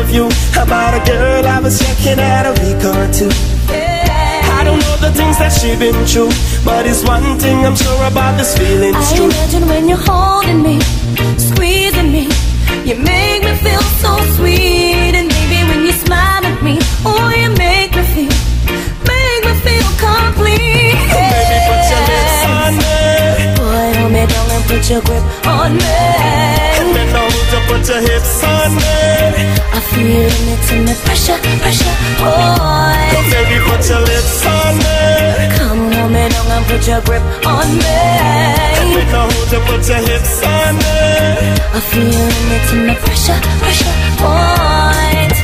about a girl I was checking out a week or two. I don't know the things that she been through, but it's one thing I'm sure about this feeling. I true. imagine when you're holding me, squeezing me, you make me feel so sweet, and baby when you smile at me, oh you make me feel, make me feel complete. Baby, put your lips on me. Boy, hold me down and put your grip on me. Bend over to put your hips on me. I feel it in the pressure, pressure, boy. Baby, put your lips on me. Come hold me down and put your grip on me. Bend over to put your hips on me. I feel it in the pressure, pressure, point.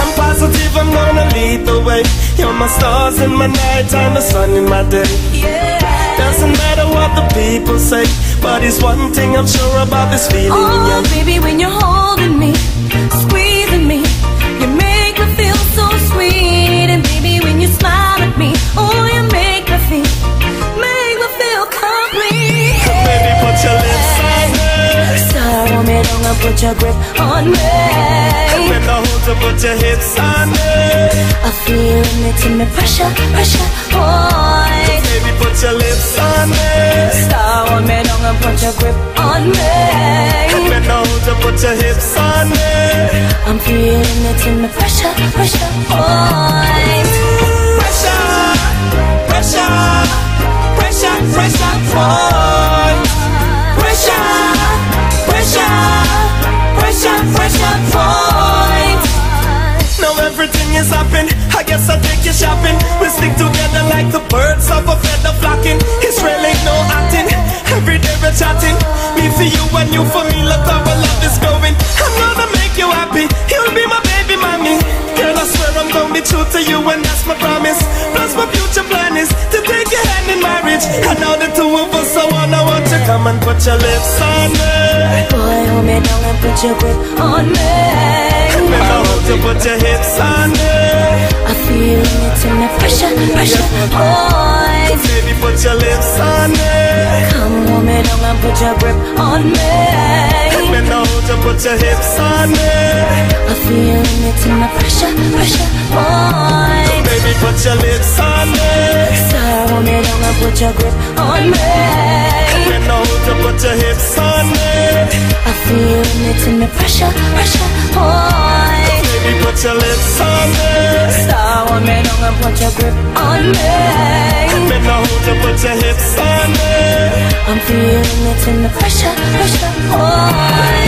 I'm positive I'm gonna lead the way. You're my stars in my night time, the sun in my day. Yeah. Doesn't matter what the people say, but it's one thing I'm sure about this feeling. Oh, yeah. baby, when you're holding me, squeezing me, you make me feel so sweet. And baby, when you smile at me, oh, you make me feel, make me feel complete. Baby, put your lips on me. So hold me down and put your grip on me. Bend over to put your hips on me. I feel it in the pressure, pressure, point. Your grip on me. Bend over to put your hips on me. I'm feeling it in the pressure, pressure, point. Pressure, pressure, pressure, pressure point. Pressure, pressure, pressure, pressure point. Now everything is happening. I guess I'll take you shopping. We stick together Plus my future plan is to take your hand in marriage. And now the two of us, I wanna want you come and put your lips on me. Boy, hold me down and put your grip on me. Then I want to put your hips on me. I feel it in the pressure, pressure, point. Baby, put your lips on me. Come hold me down and put your grip on me. Then I want to put your hips on me. I feel it in the pressure, pressure, point. Put your lips on me. So hold me down and put your grip on me. I want to put your hips on me. I feel it in the pressure, pressure, point. Baby, put your lips on me. So hold me down and put your grip on me. I want to put your hips on me. I'm feeling it in the pressure, pressure, point.